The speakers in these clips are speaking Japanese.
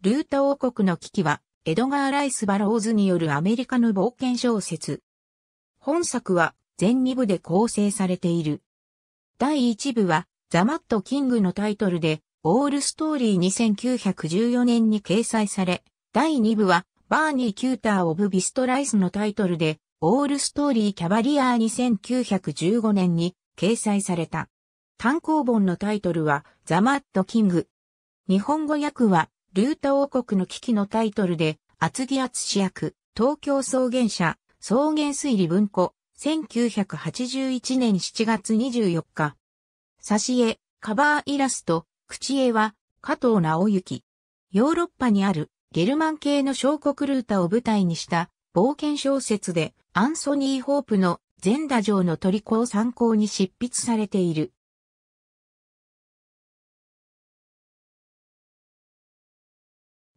ルータ王国の危機は、エドガー・ライス・バローズによるアメリカの冒険小説。本作は全2部で構成されている。第1部は、 The Mad King のタイトルで、オールストーリーに1914年に掲載され、第2部は、 Barney Custer of Beatrice のタイトルで、オールストーリー・キャバリアーに1915年に掲載された。単行本のタイトルは、 The Mad King。日本語訳は、ルータ王国の危機のタイトルで、厚木厚役、東京草原社、草原推理文庫、1981年7月24日。挿絵、カバーイラスト、口絵は、加藤直之。ヨーロッパにあるゲルマン系の小国ルータを舞台にした冒険小説でアンソニー・ホープのゼンダ城の虜を参考に執筆されている。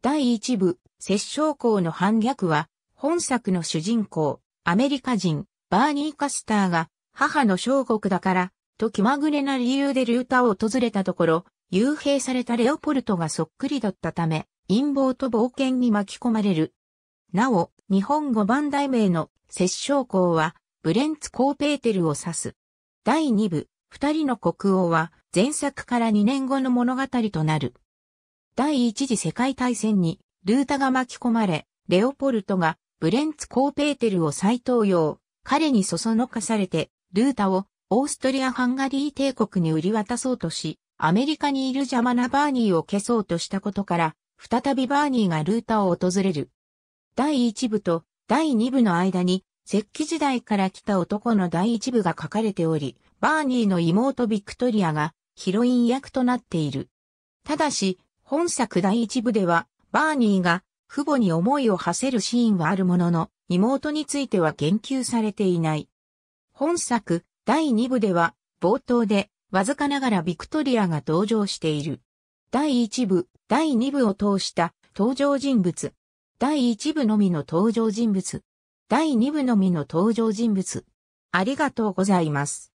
第一部、摂政校の反逆は、本作の主人公、アメリカ人、バーニー・カスターが、母の小国だから、と気まぐれな理由でルータを訪れたところ、幽閉されたレオポルトがそっくりだったため、陰謀と冒険に巻き込まれる。なお、日本語版題名の摂政校は、ブレンツ・コーペーテルを指す。第2部、二人の国王は、前作から2年後の物語となる。第一次世界大戦にルータが巻き込まれ、レオポルトがブレンツ・コーペーテルを再登用、彼にそそのかされて、ルータをオーストリア・ハンガリー帝国に売り渡そうとし、アメリカにいる邪魔なバーニーを消そうとしたことから、再びバーニーがルータを訪れる。第一部と第二部の間に、石器時代から来た男の第一部が書かれており、バーニーの妹ビクトリアがヒロイン役となっている。ただし、本作第一部では、バーニーが父母に思いを馳せるシーンはあるものの、妹については言及されていない。本作第二部では、冒頭で、わずかながらビクトリアが登場している。第一部、第二部を通した登場人物。第一部のみの登場人物。第二部のみの登場人物。ありがとうございます。